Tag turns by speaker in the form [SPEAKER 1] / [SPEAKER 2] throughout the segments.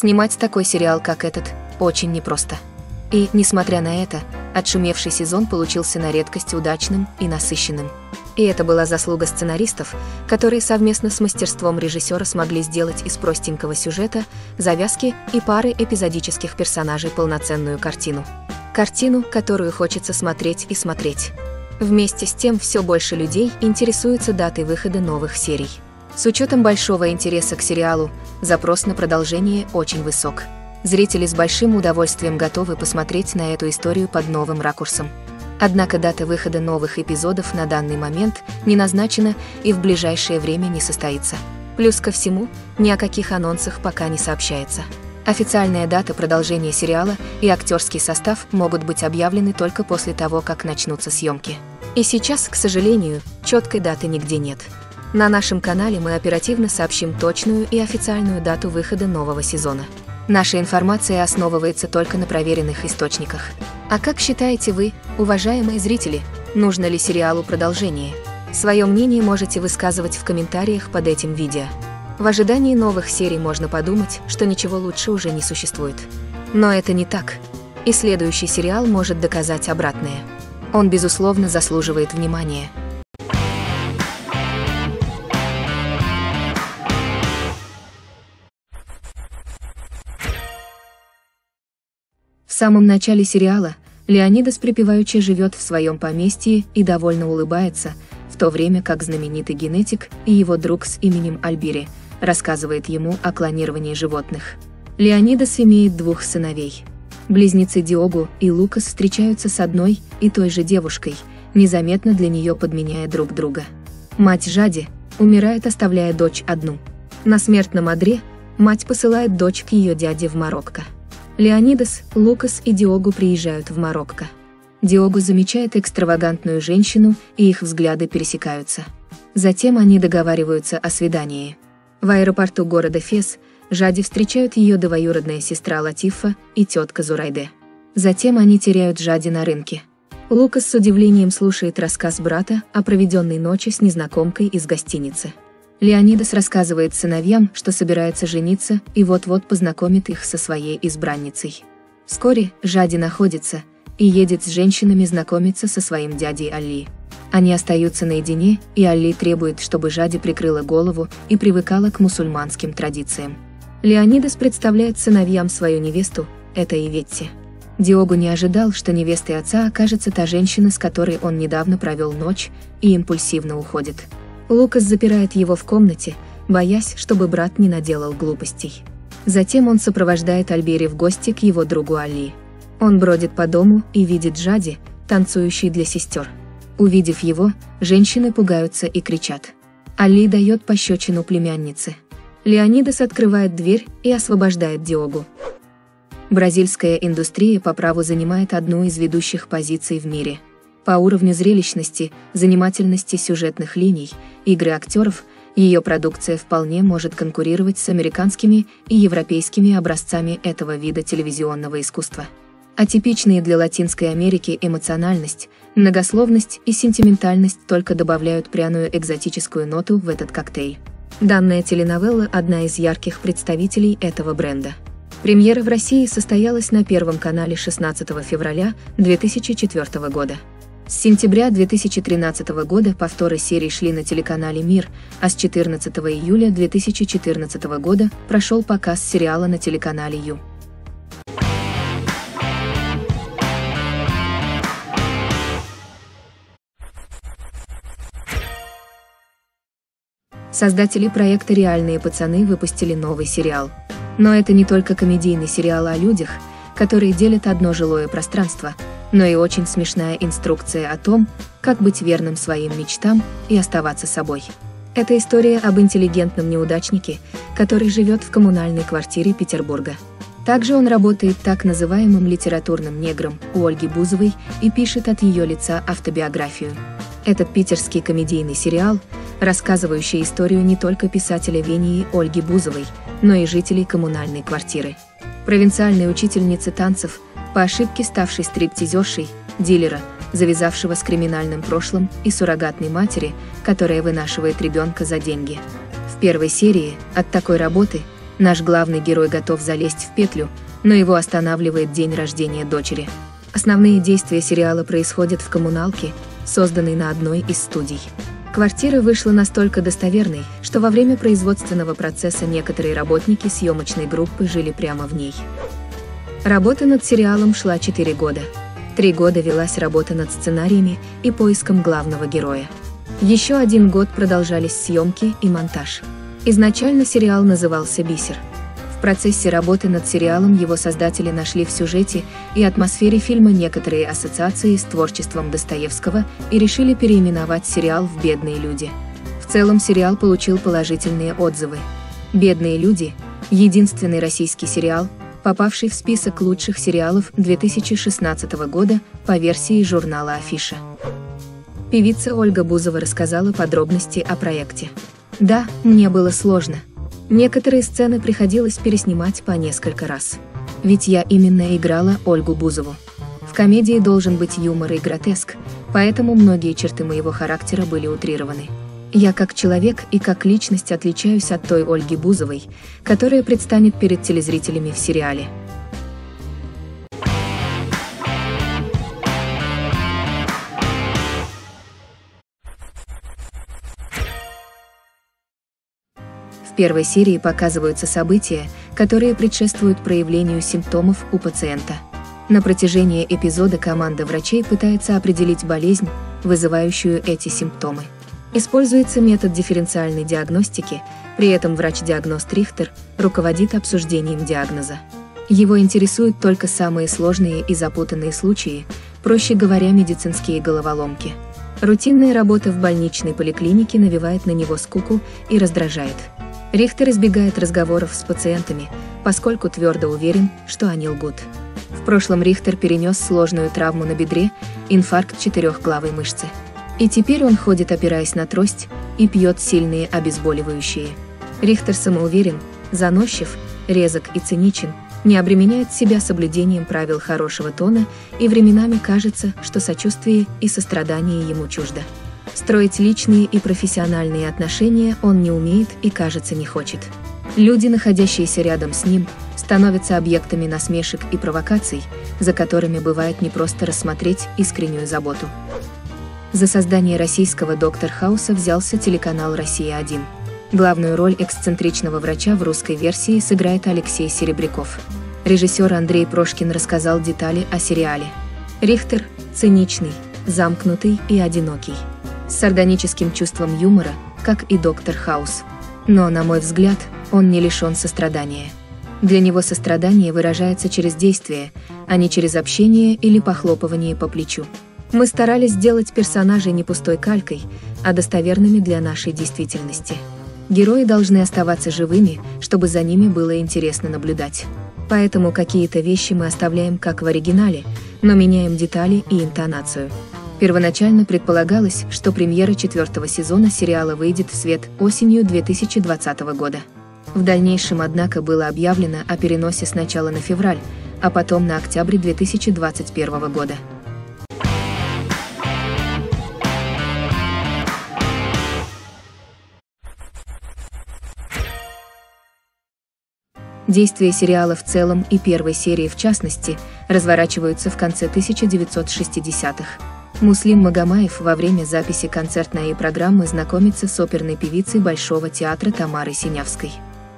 [SPEAKER 1] Снимать такой сериал, как этот, очень непросто. И, несмотря на это, отшумевший сезон получился на редкость удачным и насыщенным. И это была заслуга сценаристов, которые совместно с мастерством режиссера смогли сделать из простенького сюжета, завязки и пары эпизодических персонажей полноценную картину. Картину, которую хочется смотреть и смотреть. Вместе с тем все больше людей интересуются датой выхода новых серий. С учетом большого интереса к сериалу, запрос на продолжение очень высок. Зрители с большим удовольствием готовы посмотреть на эту историю под новым ракурсом. Однако дата выхода новых эпизодов на данный момент не назначена и в ближайшее время не состоится. Плюс ко всему, ни о каких анонсах пока не сообщается. Официальная дата продолжения сериала и актерский состав могут быть объявлены только после того, как начнутся съемки. И сейчас, к сожалению, четкой даты нигде нет. На нашем канале мы оперативно сообщим точную и официальную дату выхода нового сезона. Наша информация основывается только на проверенных источниках. А как считаете вы, уважаемые зрители, нужно ли сериалу продолжение? Свое мнение можете высказывать в комментариях под этим видео. В ожидании новых серий можно подумать, что ничего лучше уже не существует. Но это не так. И следующий сериал может доказать обратное. Он, безусловно, заслуживает внимания. Самом начале сериала Леонидас припеваючи живет в своем поместье и довольно улыбается, в то время как знаменитый генетик и его друг с именем Альбири – рассказывает ему о клонировании животных. Леонидас имеет двух сыновей. Близнецы Диогу и Лукас встречаются с одной и той же девушкой, незаметно для нее подменяя друг друга. Мать Жади умирает, оставляя дочь одну. На смертном одре мать посылает дочь к ее дяде в Марокко. Леонидас, Лукас и Диогу приезжают в Марокко. Диогу замечает экстравагантную женщину, и их взгляды пересекаются. Затем они договариваются о свидании. В аэропорту города Фес Жади встречают ее двоюродная сестра Латифа и тетка Зурайде. Затем они теряют Жади на рынке. Лукас с удивлением слушает рассказ брата о проведенной ночи с незнакомкой из гостиницы. Леонидас рассказывает сыновьям, что собирается жениться и вот-вот познакомит их со своей избранницей. Вскоре Жади находится и едет с женщинами знакомиться со своим дядей Али. Они остаются наедине, и Алли требует, чтобы Жади прикрыла голову и привыкала к мусульманским традициям. Леонидас представляет сыновьям свою невесту, это Иветти. Диогу не ожидал, что невестой отца окажется та женщина, с которой он недавно провел ночь, и импульсивно уходит. Лукас запирает его в комнате, боясь, чтобы брат не наделал глупостей. Затем он сопровождает Альбери в гости к его другу Али. Он бродит по дому и видит Жади, танцующей для сестер. Увидев его, женщины пугаются и кричат. Али дает пощечину племяннице. Леонидас открывает дверь и освобождает Диогу. Бразильская индустрия по праву занимает одну из ведущих позиций в мире. По уровню зрелищности, занимательности сюжетных линий, игры актеров, ее продукция вполне может конкурировать с американскими и европейскими образцами этого вида телевизионного искусства. Атипичные для Латинской Америки эмоциональность, многословность и сентиментальность только добавляют пряную экзотическую ноту в этот коктейль. Данная теленовелла – одна из ярких представителей этого бренда. Премьера в России состоялась на Первом канале 16 февраля 2004 года. С сентября 2013 года повторы серии шли на телеканале «Мир», а с 14 июля 2014 года прошел показ сериала на телеканале «Ю». Создатели проекта «Реальные пацаны» выпустили новый сериал. Но это не только комедийный сериал о людях, которые делят одно жилое пространство, но и очень смешная инструкция о том, как быть верным своим мечтам и оставаться собой. Это история об интеллигентном неудачнике, который живет в коммунальной квартире Петербурга. Также он работает так называемым литературным негром у Ольги Бузовой и пишет от ее лица автобиографию. Этот питерский комедийный сериал, рассказывающий историю не только писателя Вении Ольги Бузовой, но и жителей коммунальной квартиры. Провинциальной учительницы танцев, по ошибке ставшей стриптизершей, дилера, завязавшего с криминальным прошлым и суррогатной матери, которая вынашивает ребенка за деньги. В первой серии от такой работы Наш главный герой готов залезть в петлю, но его останавливает день рождения дочери. Основные действия сериала происходят в коммуналке, созданной на одной из студий. Квартира вышла настолько достоверной, что во время производственного процесса некоторые работники съемочной группы жили прямо в ней. Работа над сериалом шла 4 года. Три года велась работа над сценариями и поиском главного героя. Еще один год продолжались съемки и монтаж. Изначально сериал назывался «Бисер». В процессе работы над сериалом его создатели нашли в сюжете и атмосфере фильма некоторые ассоциации с творчеством Достоевского и решили переименовать сериал в «Бедные люди». В целом сериал получил положительные отзывы. «Бедные люди» — единственный российский сериал, попавший в список лучших сериалов 2016 года по версии журнала «Афиша». Певица Ольга Бузова рассказала подробности о проекте. «Да, мне было сложно. Некоторые сцены приходилось переснимать по несколько раз. Ведь я именно играла Ольгу Бузову. В комедии должен быть юмор и гротеск, поэтому многие черты моего характера были утрированы. Я как человек и как личность отличаюсь от той Ольги Бузовой, которая предстанет перед телезрителями в сериале. В первой серии показываются события, которые предшествуют проявлению симптомов у пациента. На протяжении эпизода команда врачей пытается определить болезнь, вызывающую эти симптомы. Используется метод дифференциальной диагностики, при этом врач-диагност Рихтер руководит обсуждением диагноза. Его интересуют только самые сложные и запутанные случаи, проще говоря, медицинские головоломки. Рутинная работа в больничной поликлинике навевает на него скуку и раздражает. Рихтер избегает разговоров с пациентами, поскольку твердо уверен, что они лгут. В прошлом Рихтер перенес сложную травму на бедре, инфаркт четырехглавой мышцы. И теперь он ходит, опираясь на трость, и пьет сильные обезболивающие. Рихтер самоуверен, заносчив, резок и циничен, не обременяет себя соблюдением правил хорошего тона и временами кажется, что сочувствие и сострадание ему чуждо. Строить личные и профессиональные отношения он не умеет и, кажется, не хочет. Люди, находящиеся рядом с ним, становятся объектами насмешек и провокаций, за которыми бывает непросто рассмотреть искреннюю заботу. За создание российского «Доктор Хауса» взялся телеканал «Россия-1». Главную роль эксцентричного врача в русской версии сыграет Алексей Серебряков. Режиссер Андрей Прошкин рассказал детали о сериале. Рихтер – циничный, замкнутый и одинокий. С сардоническим чувством юмора, как и доктор Хаус. Но, на мой взгляд, он не лишен сострадания. Для него сострадание выражается через действие, а не через общение или похлопывание по плечу. Мы старались сделать персонажей не пустой калькой, а достоверными для нашей действительности. Герои должны оставаться живыми, чтобы за ними было интересно наблюдать. Поэтому какие-то вещи мы оставляем как в оригинале, но меняем детали и интонацию. Первоначально предполагалось, что премьера четвертого сезона сериала выйдет в свет осенью 2020 года. В дальнейшем, однако, было объявлено о переносе сначала на февраль, а потом на октябрь 2021 года. Действия сериала в целом и первой серии в частности разворачиваются в конце 1960-х. Муслим Магомаев во время записи концертной программы знакомится с оперной певицей Большого театра Тамарой Синявской.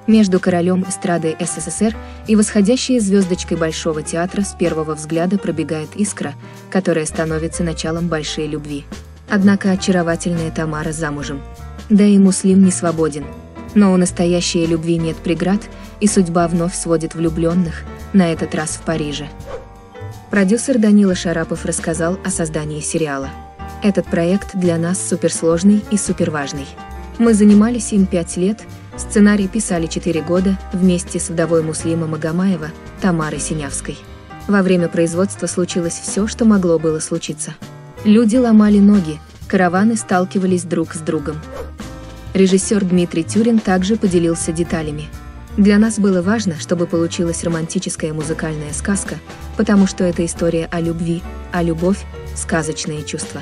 [SPEAKER 1] Между королем эстрады СССР и восходящей звездочкой Большого театра с первого взгляда пробегает искра, которая становится началом большой любви. Однако очаровательная Тамара замужем. Да и Муслим не свободен. Но у настоящей любви нет преград, и судьба вновь сводит влюбленных, на этот раз в Париже. Продюсер Данила Шарапов рассказал о создании сериала. Этот проект для нас суперсложный и суперважный. Мы занимались им пять лет, сценарий писали четыре года вместе с вдовой Муслима Магомаева, Тамарой Синявской. Во время производства случилось все, что могло было случиться. Люди ломали ноги, караваны сталкивались друг с другом. Режиссер Дмитрий Тюрин также поделился деталями – для нас было важно, чтобы получилась романтическая музыкальная сказка, потому что это история о любви, а любовь – сказочные чувства.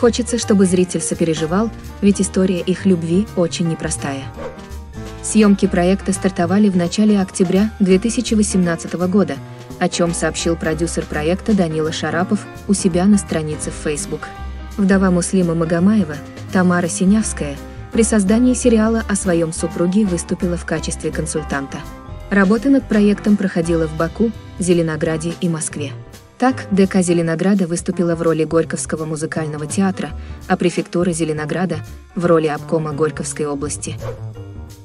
[SPEAKER 1] Хочется, чтобы зритель сопереживал, ведь история их любви очень непростая. Съемки проекта стартовали в начале октября 2018 года, о чем сообщил продюсер проекта Данила Шарапов у себя на странице в Facebook. Вдова Муслима Магомаева, Тамара Синявская, при создании сериала о своем супруге выступила в качестве консультанта. Работа над проектом проходила в Баку, Зеленограде и Москве. Так, ДК Зеленограда выступила в роли Горьковского музыкального театра, а префектура Зеленограда – в роли обкома Горьковской области.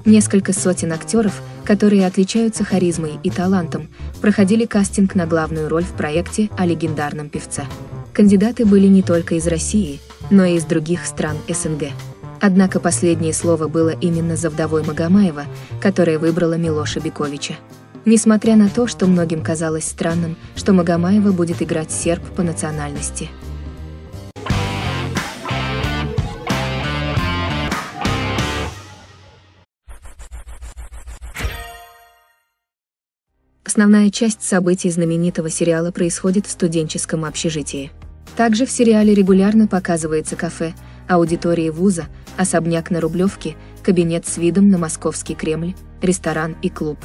[SPEAKER 1] Несколько сотен актеров, которые отличаются харизмой и талантом, проходили кастинг на главную роль в проекте о легендарном певце. Кандидаты были не только из России, но и из других стран СНГ. Однако последнее слово было именно за вдовой Магомаева, которая выбрала Милоша Биковича. Несмотря на то, что многим казалось странным, что Магомаева будет играть серб по национальности. Основная часть событий знаменитого сериала происходит в студенческом общежитии. Также в сериале регулярно показывается кафе, аудитории вуза, особняк на Рублевке, кабинет с видом на Московский Кремль, ресторан и клуб.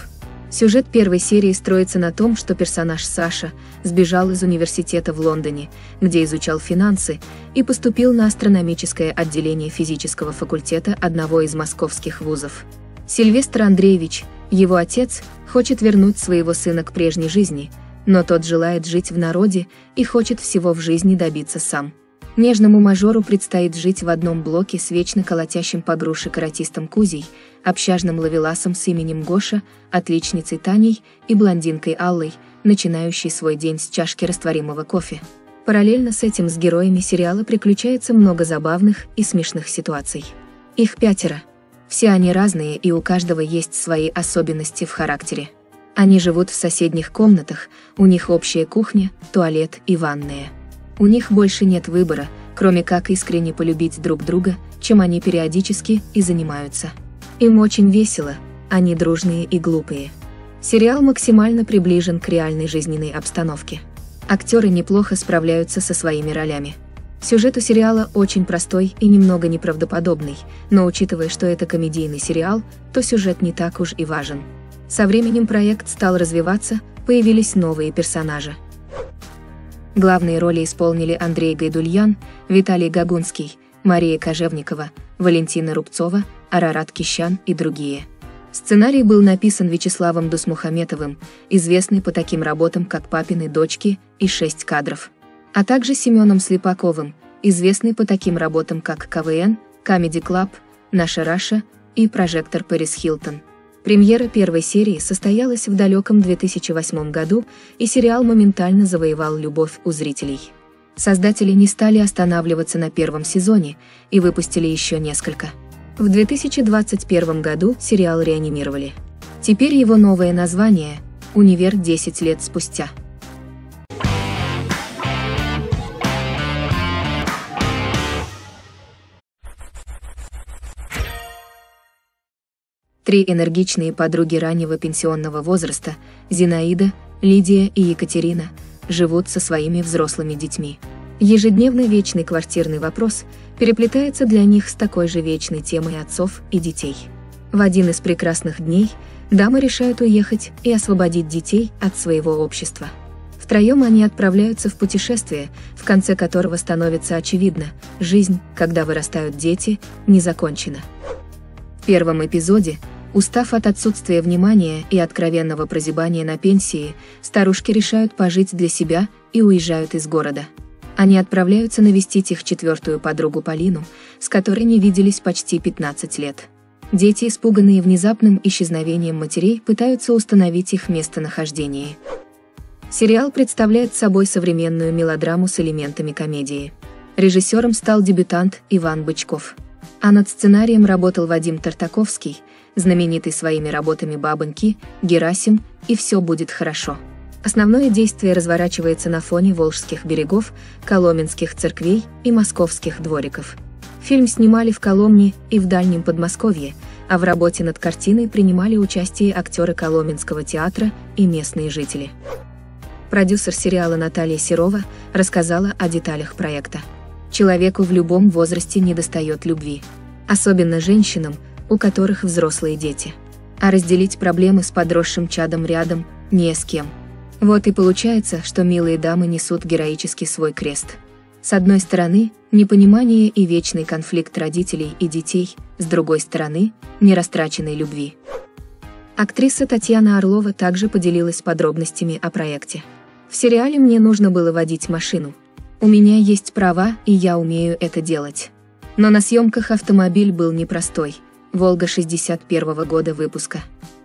[SPEAKER 1] Сюжет первой серии строится на том, что персонаж Саша сбежал из университета в Лондоне, где изучал финансы, и поступил на астрономическое отделение физического факультета одного из московских вузов. Сильвестр Андреевич, его отец, хочет вернуть своего сына к прежней жизни, но тот желает жить в народе и хочет всего в жизни добиться сам. Нежному мажору предстоит жить в одном блоке с вечно колотящим по груши каратистом Кузей, общажным лавеласом с именем Гоша, отличницей Таней и блондинкой Аллой, начинающей свой день с чашки растворимого кофе. Параллельно с этим с героями сериала приключается много забавных и смешных ситуаций. Их пятеро. Все они разные и у каждого есть свои особенности в характере. Они живут в соседних комнатах, у них общая кухня, туалет и ванная. У них больше нет выбора, кроме как искренне полюбить друг друга, чем они периодически и занимаются. Им очень весело, они дружные и глупые. Сериал максимально приближен к реальной жизненной обстановке. Актеры неплохо справляются со своими ролями. Сюжет у сериала очень простой и немного неправдоподобный, но учитывая, что это комедийный сериал, то сюжет не так уж и важен. Со временем проект стал развиваться, появились новые персонажи. Главные роли исполнили Андрей Гайдульян, Виталий Гагунский, Мария Кожевникова, Валентина Рубцова, Арарат Кищан и другие. Сценарий был написан Вячеславом Дусмухаметовым, известный по таким работам, как «Папины дочки» и «Шесть кадров», а также Семеном Слепаковым, известный по таким работам, как «КВН», «Камеди Клаб», «Наша Раша» и «Прожектор Пэрис Хилтон». Премьера первой серии состоялась в далеком 2008 году, и сериал моментально завоевал любовь у зрителей. Создатели не стали останавливаться на первом сезоне и выпустили еще несколько. В 2021 году сериал реанимировали. Теперь его новое название – «Универ 10 лет спустя». Три энергичные подруги раннего пенсионного возраста, Зинаида, Лидия и Екатерина, живут со своими взрослыми детьми. Ежедневный вечный квартирный вопрос переплетается для них с такой же вечной темой отцов и детей. В один из прекрасных дней дамы решают уехать и освободить детей от своего общества. Втроем они отправляются в путешествие, в конце которого становится очевидно, жизнь, когда вырастают дети, не закончена. В первом эпизоде Устав от отсутствия внимания и откровенного прозябания на пенсии, старушки решают пожить для себя и уезжают из города. Они отправляются навестить их четвертую подругу Полину, с которой не виделись почти 15 лет. Дети, испуганные внезапным исчезновением матерей, пытаются установить их местонахождение. Сериал представляет собой современную мелодраму с элементами комедии. Режиссером стал дебютант Иван Бычков. А над сценарием работал Вадим Тартаковский – знаменитый своими работами «Бабоньки», «Герасим» и «Все будет хорошо». Основное действие разворачивается на фоне Волжских берегов, Коломенских церквей и московских двориков. Фильм снимали в Коломне и в Дальнем Подмосковье, а в работе над картиной принимали участие актеры Коломенского театра и местные жители. Продюсер сериала Наталья Серова рассказала о деталях проекта. Человеку в любом возрасте недостает любви. Особенно женщинам – у которых взрослые дети. А разделить проблемы с подросшим чадом рядом не с кем. Вот и получается, что милые дамы несут героически свой крест. С одной стороны, непонимание и вечный конфликт родителей и детей, с другой стороны, нерастраченной любви. Актриса Татьяна Орлова также поделилась подробностями о проекте. В сериале мне нужно было водить машину. У меня есть права, и я умею это делать. Но на съемках автомобиль был непростой. «Волга» 61 -го года выпуска.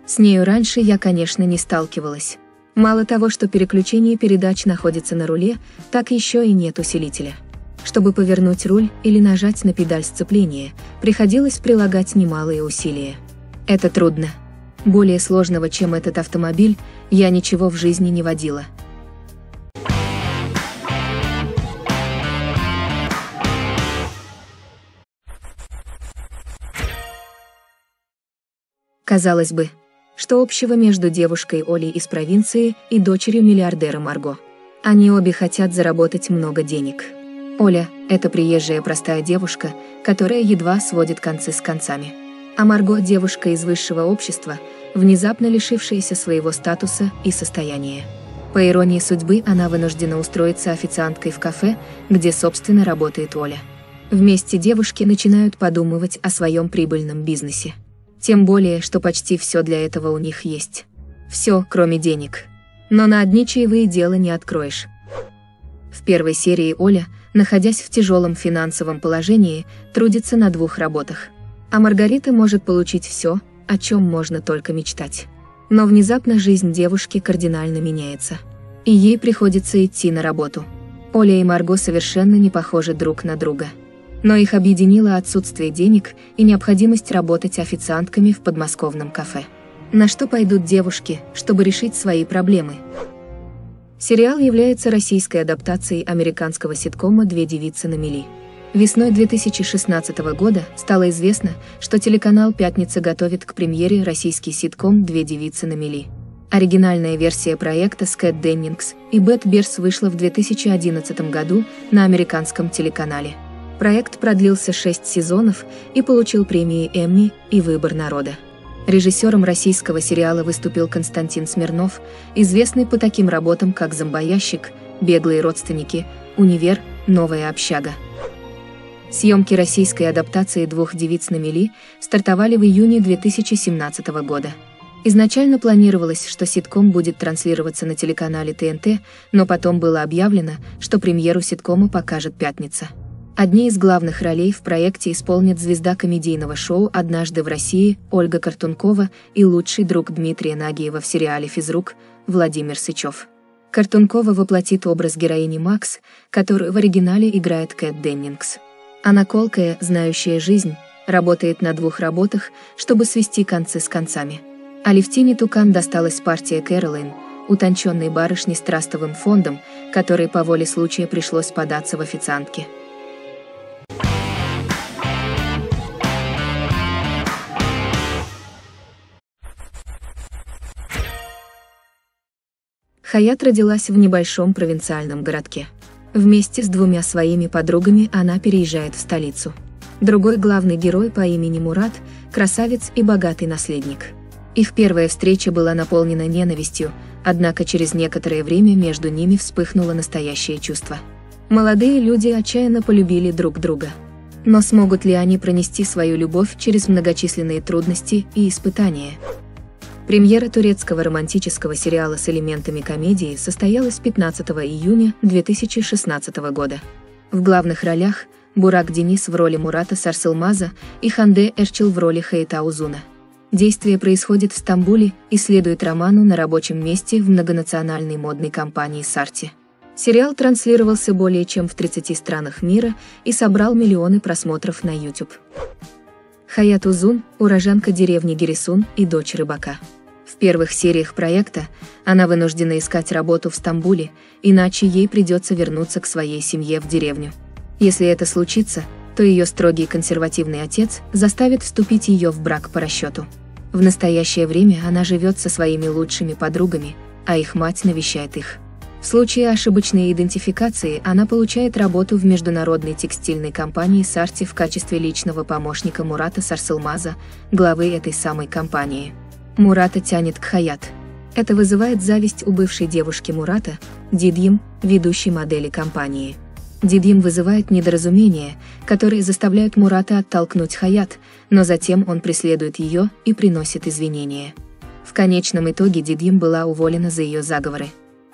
[SPEAKER 1] С нею раньше я, конечно, не сталкивалась. Мало того, что переключение передач находится на руле, так еще и нет усилителя. Чтобы повернуть руль или нажать на педаль сцепления, приходилось прилагать немалые усилия. Это трудно. Более сложного, чем этот автомобиль, я ничего в жизни не водила. Казалось бы, что общего между девушкой Олей из провинции и дочерью миллиардера Марго? Они обе хотят заработать много денег. Оля – это приезжая простая девушка, которая едва сводит концы с концами. А Марго – девушка из высшего общества, внезапно лишившаяся своего статуса и состояния. По иронии судьбы, она вынуждена устроиться официанткой в кафе, где, собственно, работает Оля. Вместе девушки начинают подумывать о своем прибыльном бизнесе. Тем более, что почти все для этого у них есть. Все, кроме денег. Но на одни чаевые дело не откроешь. В первой серии Оля, находясь в тяжелом финансовом положении, трудится на двух работах. А Маргарита может получить все, о чем можно только мечтать. Но внезапно жизнь девушки кардинально меняется. И ей приходится идти на работу. Оля и Марго совершенно не похожи друг на друга но их объединило отсутствие денег и необходимость работать официантками в подмосковном кафе. На что пойдут девушки, чтобы решить свои проблемы? Сериал является российской адаптацией американского ситкома «Две девицы на мели». Весной 2016 года стало известно, что телеканал «Пятница» готовит к премьере российский ситком «Две девицы на мели». Оригинальная версия проекта с Кэт Деннингс и Бет Берс вышла в 2011 году на американском телеканале. Проект продлился шесть сезонов и получил премии Эмми и Выбор народа. Режиссером российского сериала выступил Константин Смирнов, известный по таким работам, как «Зомбоящик», «Беглые родственники», «Универ», «Новая общага». Съемки российской адаптации «Двух девиц на мели» стартовали в июне 2017 года. Изначально планировалось, что ситком будет транслироваться на телеканале ТНТ, но потом было объявлено, что премьеру ситкома покажет «Пятница». Одни из главных ролей в проекте исполнят звезда комедийного шоу «Однажды в России» Ольга Картункова и лучший друг Дмитрия Нагиева в сериале «Физрук» Владимир Сычев. Картункова воплотит образ героини Макс, которую в оригинале играет Кэт Деннингс. Она колкая, знающая жизнь, работает на двух работах, чтобы свести концы с концами. А Левтине Тукан досталась партия Кэролайн, утонченной барышни с трастовым фондом, которой по воле случая пришлось податься в официантке. Хаят родилась в небольшом провинциальном городке. Вместе с двумя своими подругами она переезжает в столицу. Другой главный герой по имени Мурат – красавец и богатый наследник. Их первая встреча была наполнена ненавистью, однако через некоторое время между ними вспыхнуло настоящее чувство. Молодые люди отчаянно полюбили друг друга. Но смогут ли они пронести свою любовь через многочисленные трудности и испытания? Премьера турецкого романтического сериала с элементами комедии состоялась 15 июня 2016 года. В главных ролях Бурак Денис в роли Мурата Сарсылмаза и Ханде Эрчил в роли Хейта Узуна. Действие происходит в Стамбуле и следует роману на рабочем месте в многонациональной модной компании «Сарти». Сериал транслировался более чем в 30 странах мира и собрал миллионы просмотров на YouTube. Хаят Узун – уроженка деревни Гересун и дочь рыбака. В первых сериях проекта она вынуждена искать работу в Стамбуле, иначе ей придется вернуться к своей семье в деревню. Если это случится, то ее строгий консервативный отец заставит вступить ее в брак по расчету. В настоящее время она живет со своими лучшими подругами, а их мать навещает их. В случае ошибочной идентификации она получает работу в международной текстильной компании Сарти в качестве личного помощника Мурата Сарсылмаза, главы этой самой компании. Мурата тянет к Хаят. Это вызывает зависть у бывшей девушки Мурата, Дидьем, ведущей модели компании. Дидьем вызывает недоразумения, которые заставляют Мурата оттолкнуть Хаят, но затем он преследует ее и приносит извинения. В конечном итоге Дидьем была уволена за ее заговоры.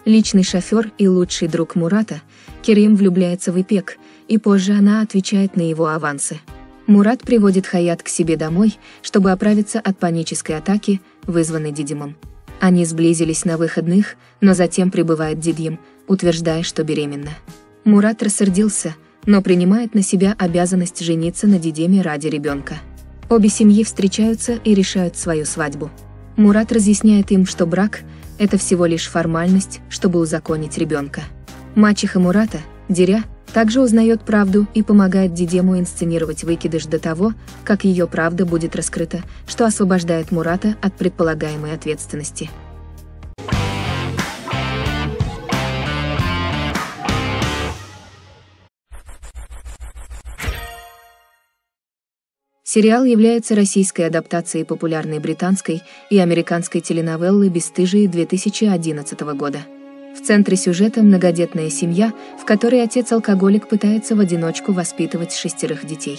[SPEAKER 1] Личный шофер и лучший друг Мурата, Керим влюбляется в Ипек, и позже она отвечает на его авансы. Мурат приводит Хаят к себе домой, чтобы оправиться от панической атаки, вызванной Дидимом. Они сблизились на выходных, но затем прибывает Дидьем, утверждая, что беременна. Мурат рассердился, но принимает на себя обязанность жениться на Дидеме ради ребенка. Обе семьи встречаются и решают свою свадьбу. Мурат разъясняет им, что брак – это всего лишь формальность, чтобы узаконить ребенка. Мачеха Мурата, Деря, также узнает правду и помогает Дидему инсценировать выкидыш до того, как ее правда будет раскрыта, что освобождает Мурата от предполагаемой ответственности. Сериал является российской адаптацией популярной британской и американской теленовеллы «Бесстыжие» 2011 года. В центре сюжета многодетная семья, в которой отец-алкоголик пытается в одиночку воспитывать шестерых детей.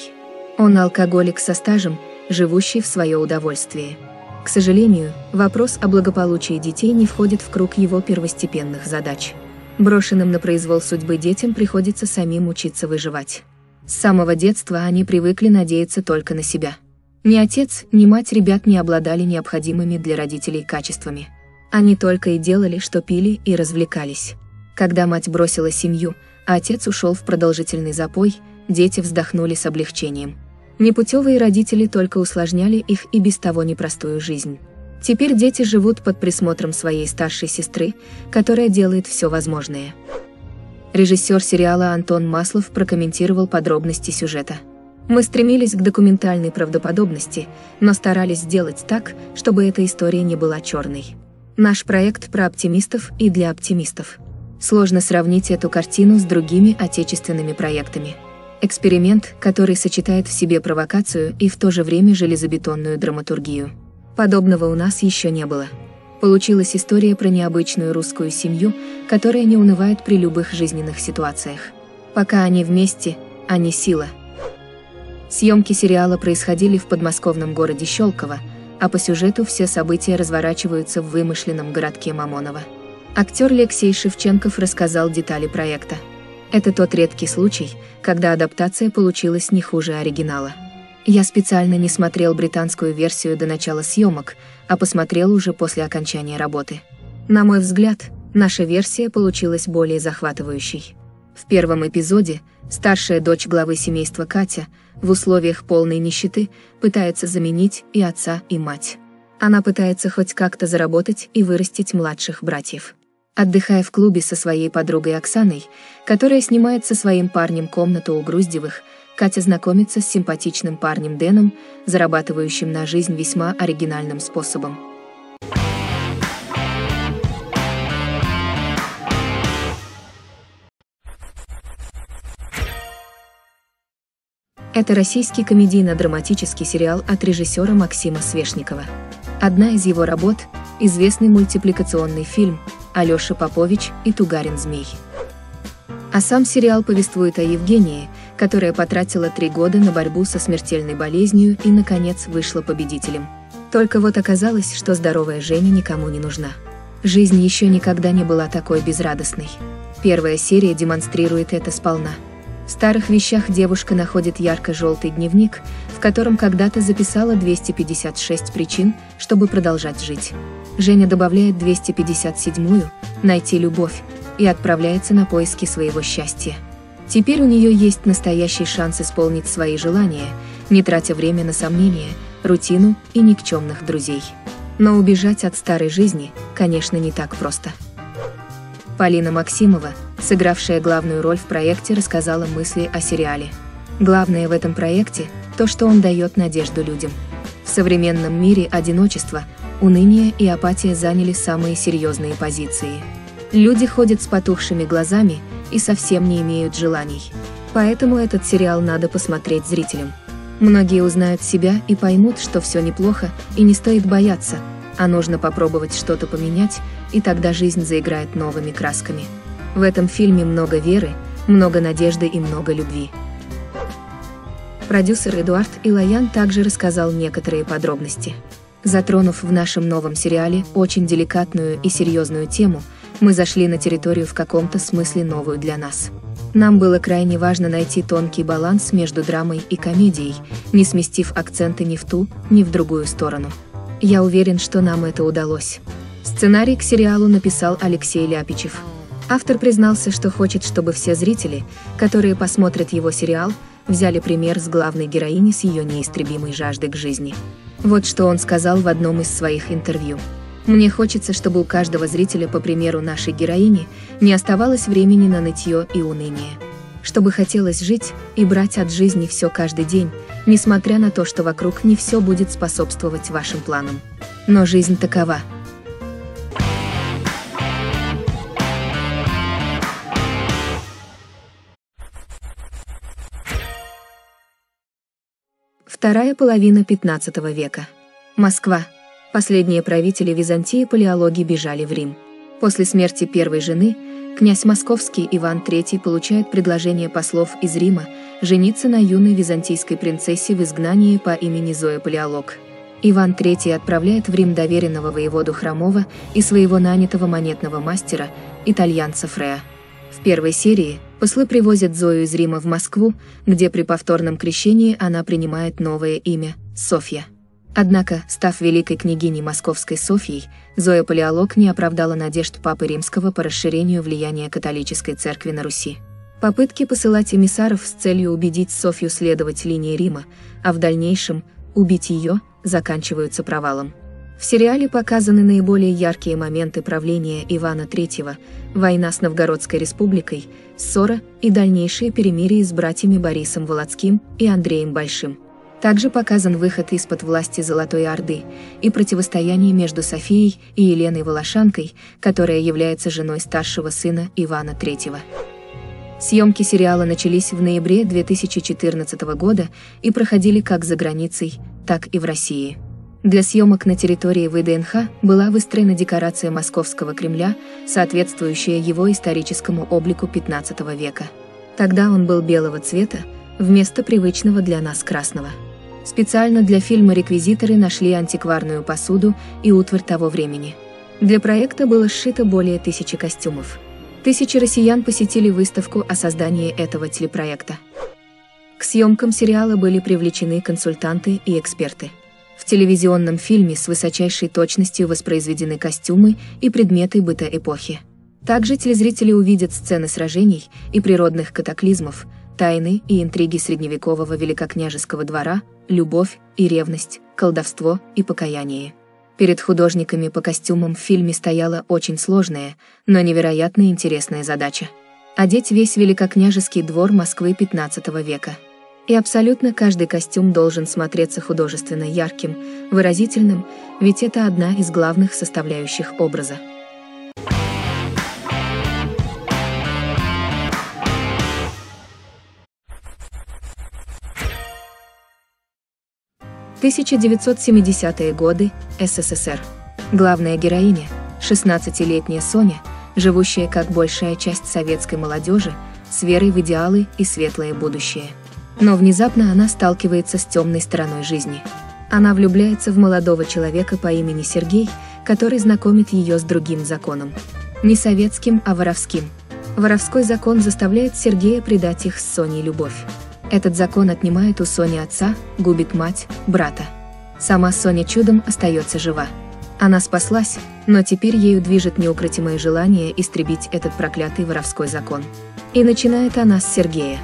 [SPEAKER 1] Он алкоголик со стажем, живущий в свое удовольствие. К сожалению, вопрос о благополучии детей не входит в круг его первостепенных задач. Брошенным на произвол судьбы детям приходится самим учиться выживать. С самого детства они привыкли надеяться только на себя. Ни отец, ни мать ребят не обладали необходимыми для родителей качествами. Они только и делали, что пили и развлекались. Когда мать бросила семью, а отец ушел в продолжительный запой, дети вздохнули с облегчением. Непутевые родители только усложняли их и без того непростую жизнь. Теперь дети живут под присмотром своей старшей сестры, которая делает все возможное режиссер сериала Антон Маслов прокомментировал подробности сюжета. Мы стремились к документальной правдоподобности, но старались сделать так, чтобы эта история не была черной. Наш проект про оптимистов и для оптимистов. Сложно сравнить эту картину с другими отечественными проектами. Эксперимент, который сочетает в себе провокацию и в то же время железобетонную драматургию. Подобного у нас еще не было. Получилась история про необычную русскую семью, которая не унывает при любых жизненных ситуациях. Пока они вместе, они сила. Съемки сериала происходили в подмосковном городе Щелково, а по сюжету все события разворачиваются в вымышленном городке Мамоново. Актер Алексей Шевченков рассказал детали проекта. Это тот редкий случай, когда адаптация получилась не хуже оригинала. Я специально не смотрел британскую версию до начала съемок, а посмотрел уже после окончания работы. На мой взгляд, наша версия получилась более захватывающей. В первом эпизоде старшая дочь главы семейства Катя в условиях полной нищеты пытается заменить и отца, и мать. Она пытается хоть как-то заработать и вырастить младших братьев. Отдыхая в клубе со своей подругой Оксаной, которая снимает со своим парнем комнату у Груздевых, Катя знакомится с симпатичным парнем Дэном, зарабатывающим на жизнь весьма оригинальным способом. Это российский комедийно-драматический сериал от режиссера Максима Свешникова. Одна из его работ – известный мультипликационный фильм «Алёша Попович и Тугарин Змей». А сам сериал повествует о Евгении – которая потратила три года на борьбу со смертельной болезнью и, наконец, вышла победителем. Только вот оказалось, что здоровая Женя никому не нужна. Жизнь еще никогда не была такой безрадостной. Первая серия демонстрирует это сполна. В старых вещах девушка находит ярко-желтый дневник, в котором когда-то записала 256 причин, чтобы продолжать жить. Женя добавляет 257-ю «Найти любовь» и отправляется на поиски своего счастья. Теперь у нее есть настоящий шанс исполнить свои желания, не тратя время на сомнения, рутину и никчемных друзей. Но убежать от старой жизни, конечно, не так просто. Полина Максимова, сыгравшая главную роль в проекте, рассказала мысли о сериале. Главное в этом проекте – то, что он дает надежду людям. В современном мире одиночество, уныние и апатия заняли самые серьезные позиции – Люди ходят с потухшими глазами и совсем не имеют желаний. Поэтому этот сериал надо посмотреть зрителям. Многие узнают себя и поймут, что все неплохо и не стоит бояться, а нужно попробовать что-то поменять, и тогда жизнь заиграет новыми красками. В этом фильме много веры, много надежды и много любви. Продюсер Эдуард Илоян также рассказал некоторые подробности. Затронув в нашем новом сериале очень деликатную и серьезную тему, мы зашли на территорию в каком-то смысле новую для нас. Нам было крайне важно найти тонкий баланс между драмой и комедией, не сместив акценты ни в ту, ни в другую сторону. Я уверен, что нам это удалось. Сценарий к сериалу написал Алексей Ляпичев. Автор признался, что хочет, чтобы все зрители, которые посмотрят его сериал, взяли пример с главной героини с ее неистребимой жаждой к жизни. Вот что он сказал в одном из своих интервью. «Мне хочется, чтобы у каждого зрителя, по примеру нашей героини, не оставалось времени на нытье и уныние. Чтобы хотелось жить и брать от жизни все каждый день, несмотря на то, что вокруг не все будет способствовать вашим планам. Но жизнь такова – Вторая половина XV века. Москва. Последние правители Византии палеологии бежали в Рим. После смерти первой жены, князь московский Иван III получает предложение послов из Рима жениться на юной византийской принцессе в изгнании по имени Зоя Палеолог. Иван III отправляет в Рим доверенного воеводу Хромова и своего нанятого монетного мастера, итальянца Фрея. В первой серии послы привозят Зою из Рима в Москву, где при повторном крещении она принимает новое имя – Софья. Однако, став великой княгиней московской Софьей, Зоя Палеолог не оправдала надежд Папы Римского по расширению влияния католической церкви на Руси. Попытки посылать эмиссаров с целью убедить Софью следовать линии Рима, а в дальнейшем убить ее, заканчиваются провалом. В сериале показаны наиболее яркие моменты правления Ивана III, война с Новгородской республикой, ссора и дальнейшие перемирия с братьями Борисом Володским и Андреем Большим. Также показан выход из-под власти Золотой Орды и противостояние между Софией и Еленой Волошанкой, которая является женой старшего сына Ивана III. Съемки сериала начались в ноябре 2014 года и проходили как за границей, так и в России. Для съемок на территории ВДНХ была выстроена декорация Московского Кремля, соответствующая его историческому облику 15 века. Тогда он был белого цвета, вместо привычного для нас красного. Специально для фильма реквизиторы нашли антикварную посуду и утварь того времени. Для проекта было сшито более тысячи костюмов. Тысячи россиян посетили выставку о создании этого телепроекта. К съемкам сериала были привлечены консультанты и эксперты. В телевизионном фильме с высочайшей точностью воспроизведены костюмы и предметы быта эпохи. Также телезрители увидят сцены сражений и природных катаклизмов, тайны и интриги средневекового великокняжеского двора, любовь и ревность, колдовство и покаяние. Перед художниками по костюмам в фильме стояла очень сложная, но невероятно интересная задача. Одеть весь великокняжеский двор Москвы XV века – и абсолютно каждый костюм должен смотреться художественно ярким, выразительным, ведь это одна из главных составляющих образа. Тысяча девятьсот семидесятые годы, СССР. Главная героиня, 16-летняя Соня, живущая как большая часть советской молодежи, с верой в идеалы и светлое будущее. Но внезапно она сталкивается с темной стороной жизни. Она влюбляется в молодого человека по имени Сергей, который знакомит ее с другим законом. Не советским, а воровским. Воровской закон заставляет Сергея предать их с Соней любовь. Этот закон отнимает у Сони отца, губит мать, брата. Сама Соня чудом остается жива. Она спаслась, но теперь ею движет неукротимое желание истребить этот проклятый воровской закон. И начинает она с Сергея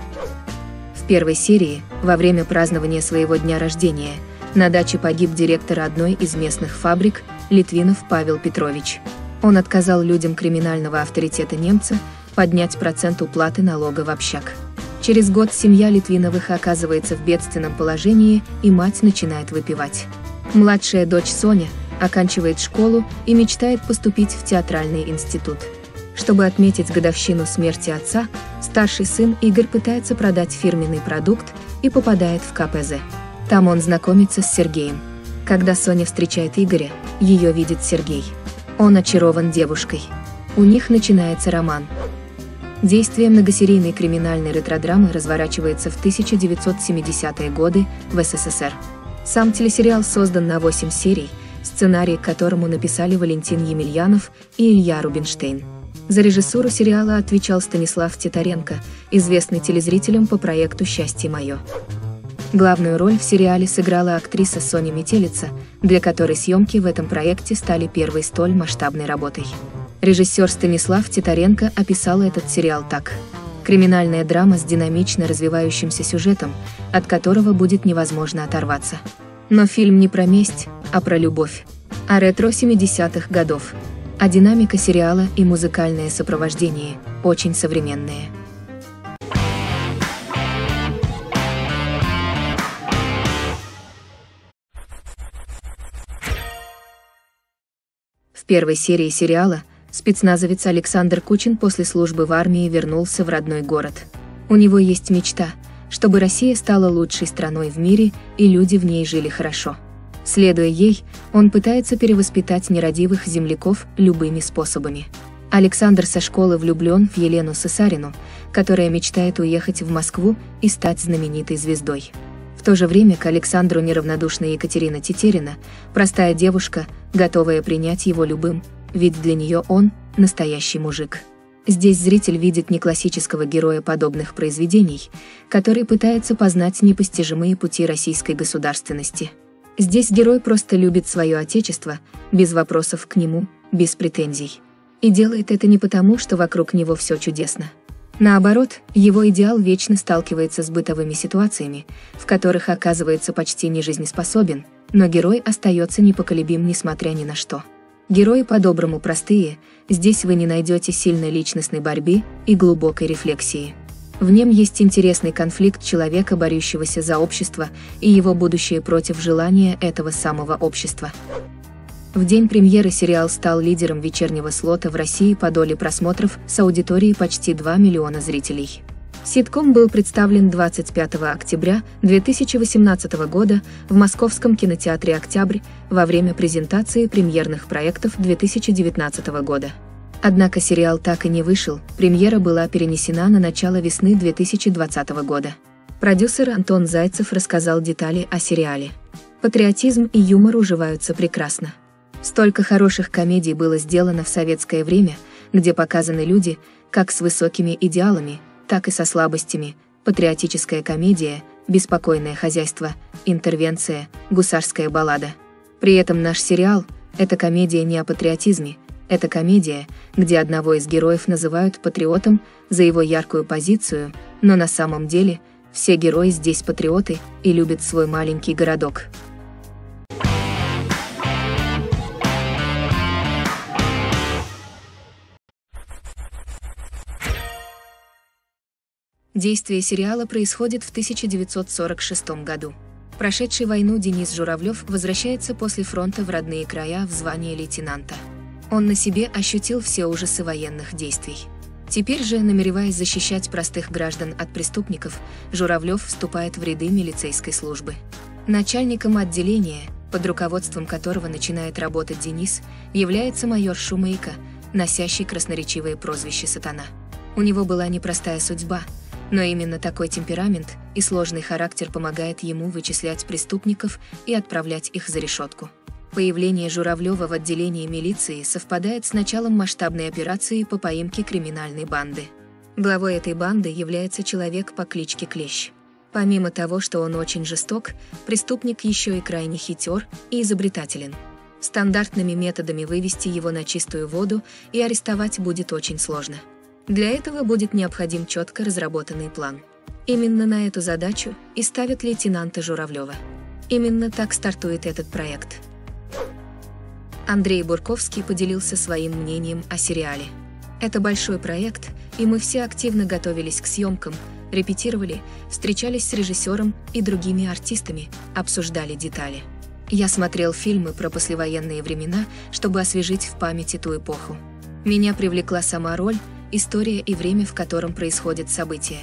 [SPEAKER 1] первой серии, во время празднования своего дня рождения, на даче погиб директор одной из местных фабрик, Литвинов Павел Петрович. Он отказал людям криминального авторитета немца поднять процент уплаты налога в общак. Через год семья Литвиновых оказывается в бедственном положении, и мать начинает выпивать. Младшая дочь Соня оканчивает школу и мечтает поступить в театральный институт. Чтобы отметить годовщину смерти отца, старший сын Игорь пытается продать фирменный продукт и попадает в КПЗ. Там он знакомится с Сергеем. Когда Соня встречает Игоря, ее видит Сергей. Он очарован девушкой. У них начинается роман. Действие многосерийной криминальной ретродрамы разворачивается в 1970-е годы в СССР. Сам телесериал создан на 8 серий, сценарий к которому написали Валентин Емельянов и Илья Рубинштейн. За режиссуру сериала отвечал Станислав Титаренко, известный телезрителям по проекту «Счастье мое». Главную роль в сериале сыграла актриса Соня Метелица, для которой съемки в этом проекте стали первой столь масштабной работой. Режиссер Станислав Титаренко описал этот сериал так. Криминальная драма с динамично развивающимся сюжетом, от которого будет невозможно оторваться. Но фильм не про месть, а про любовь. А ретро 70-х годов – а динамика сериала и музыкальное сопровождение очень современные. В первой серии сериала спецназовец Александр Кучин после службы в армии вернулся в родной город. У него есть мечта, чтобы Россия стала лучшей страной в мире и люди в ней жили хорошо. Следуя ей, он пытается перевоспитать нерадивых земляков любыми способами. Александр со школы влюблен в Елену Сысарину, которая мечтает уехать в Москву и стать знаменитой звездой. В то же время к Александру неравнодушна Екатерина Тетерина, простая девушка, готовая принять его любым, ведь для нее он – настоящий мужик. Здесь зритель видит не классического героя подобных произведений, который пытается познать непостижимые пути российской государственности – Здесь герой просто любит свое отечество, без вопросов к нему, без претензий. И делает это не потому, что вокруг него все чудесно. Наоборот, его идеал вечно сталкивается с бытовыми ситуациями, в которых оказывается почти нежизнеспособен, но герой остается непоколебим несмотря ни на что. Герои по-доброму простые, здесь вы не найдете сильной личностной борьбы и глубокой рефлексии. В нем есть интересный конфликт человека, борющегося за общество, и его будущее против желания этого самого общества. В день премьеры сериал стал лидером вечернего слота в России по доле просмотров с аудиторией почти 2 миллиона зрителей. Ситком был представлен 25 октября 2018 года в Московском кинотеатре «Октябрь» во время презентации премьерных проектов 2019 года. Однако сериал так и не вышел, премьера была перенесена на начало весны 2020 года. Продюсер Антон Зайцев рассказал детали о сериале. Патриотизм и юмор уживаются прекрасно. Столько хороших комедий было сделано в советское время, где показаны люди, как с высокими идеалами, так и со слабостями, патриотическая комедия, беспокойное хозяйство, интервенция, гусарская баллада. При этом наш сериал – это комедия не о патриотизме, это комедия, где одного из героев называют патриотом за его яркую позицию, но на самом деле все герои здесь патриоты и любят свой маленький городок. Действие сериала происходит в 1946 году. Прошедший войну Денис Журавлев возвращается после фронта в родные края в звании лейтенанта. Он на себе ощутил все ужасы военных действий. Теперь же, намереваясь защищать простых граждан от преступников, Журавлев вступает в ряды милицейской службы. Начальником отделения, под руководством которого начинает работать Денис, является майор Шумейко, носящий красноречивое прозвище «Сатана». У него была непростая судьба, но именно такой темперамент и сложный характер помогает ему вычислять преступников и отправлять их за решетку. Появление Журавлева в отделении милиции совпадает с началом масштабной операции по поимке криминальной банды. Главой этой банды является человек по кличке Клещ. Помимо того, что он очень жесток, преступник еще и крайне хитер и изобретателен. Стандартными методами вывести его на чистую воду и арестовать будет очень сложно. Для этого будет необходим четко разработанный план. Именно на эту задачу и ставят лейтенанта Журавлева. Именно так стартует этот проект – Андрей Бурковский поделился своим мнением о сериале. Это большой проект, и мы все активно готовились к съемкам, репетировали, встречались с режиссером и другими артистами, обсуждали детали. Я смотрел фильмы про послевоенные времена, чтобы освежить в памяти ту эпоху. Меня привлекла сама роль, история и время, в котором происходят события.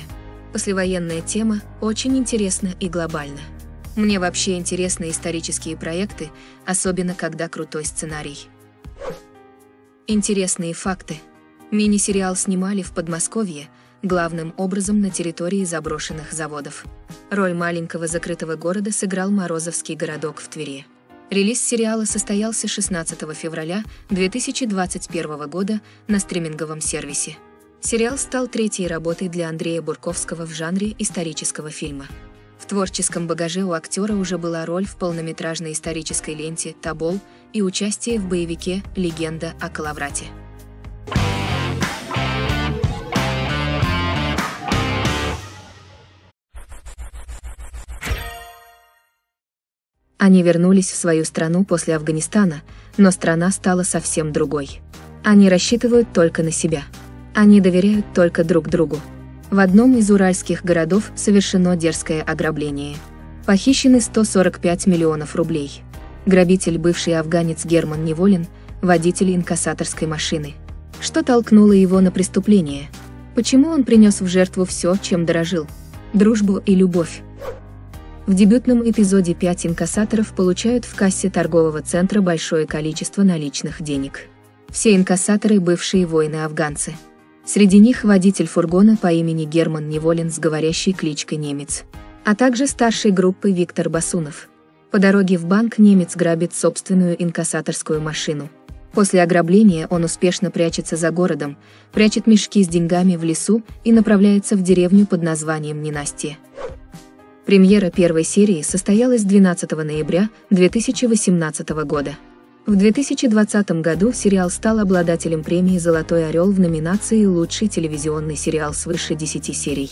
[SPEAKER 1] Послевоенная тема очень интересна и глобальна. Мне вообще интересны исторические проекты, особенно когда крутой сценарий. Интересные факты. Мини-сериал снимали в Подмосковье, главным образом на территории заброшенных заводов. Роль маленького закрытого города сыграл Морозовский городок в Твери. Релиз сериала состоялся 16 февраля 2021 года на стриминговом сервисе. Сериал стал третьей работой для Андрея Бурковского в жанре исторического фильма. В творческом багаже у актера уже была роль в полнометражной исторической ленте «Табол» и участие в боевике «Легенда о Калаврате». Они вернулись в свою страну после Афганистана, но страна стала совсем другой. Они рассчитывают только на себя. Они доверяют только друг другу. В одном из уральских городов совершено дерзкое ограбление. Похищены 145 миллионов рублей. Грабитель бывший афганец Герман Неволин, водитель инкассаторской машины. Что толкнуло его на преступление? Почему он принес в жертву все, чем дорожил? Дружбу и любовь. В дебютном эпизоде пять инкассаторов получают в кассе торгового центра большое количество наличных денег. Все инкассаторы – бывшие воины-афганцы. Среди них водитель фургона по имени Герман Неволин с говорящей кличкой «Немец», а также старший группы Виктор Басунов. По дороге в банк немец грабит собственную инкассаторскую машину. После ограбления он успешно прячется за городом, прячет мешки с деньгами в лесу и направляется в деревню под названием Ненастье. Премьера первой серии состоялась 12 ноября 2018 года. В 2020 году сериал стал обладателем премии «Золотой орел» в номинации «Лучший телевизионный сериал свыше 10 серий».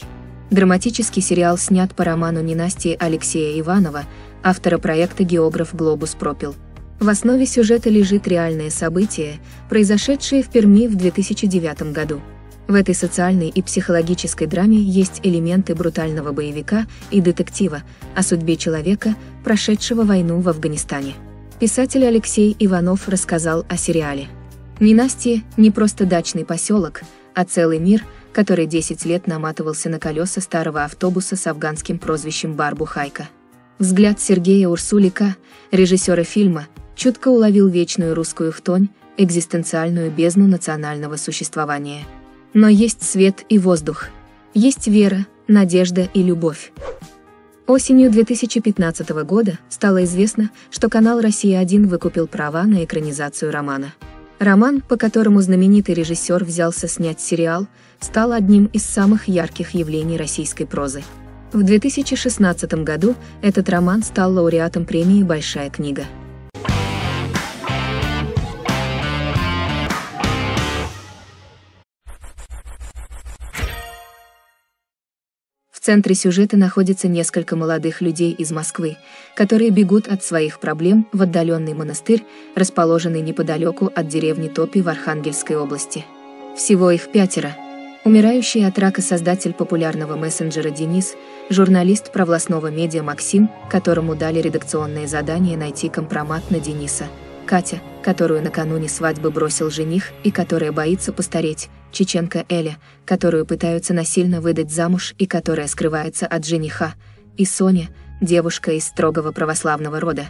[SPEAKER 1] Драматический сериал снят по роману ненастьи Алексея Иванова, автора проекта «Географ Глобус пропил». В основе сюжета лежит реальное событие, произошедшее в Перми в 2009 году. В этой социальной и психологической драме есть элементы брутального боевика и детектива о судьбе человека, прошедшего войну в Афганистане. Писатель Алексей Иванов рассказал о сериале. Ненастье – не просто дачный поселок, а целый мир, который 10 лет наматывался на колеса старого автобуса с афганским прозвищем Барбухайка. Взгляд Сергея Урсулика, режиссера фильма, чутко уловил вечную русскую хтонь, экзистенциальную бездну национального существования – но есть свет и воздух. Есть вера, надежда и любовь. Осенью 2015 года стало известно, что канал «Россия-1» выкупил права на экранизацию романа. Роман, по которому знаменитый режиссер взялся снять сериал, стал одним из самых ярких явлений российской прозы. В 2016 году этот роман стал лауреатом премии «Большая книга». Центре сюжета находится несколько молодых людей из Москвы, которые бегут от своих проблем в отдаленный монастырь, расположенный неподалеку от деревни Топи в Архангельской области. Всего их пятеро. Умирающий от рака создатель популярного мессенджера Денис, журналист провластного медиа Максим, которому дали редакционное задание найти компромат на Дениса, Катя, которую накануне свадьбы бросил жених и которая боится постареть, чеченка Эля, которую пытаются насильно выдать замуж и которая скрывается от жениха, и Соня, девушка из строгого православного рода,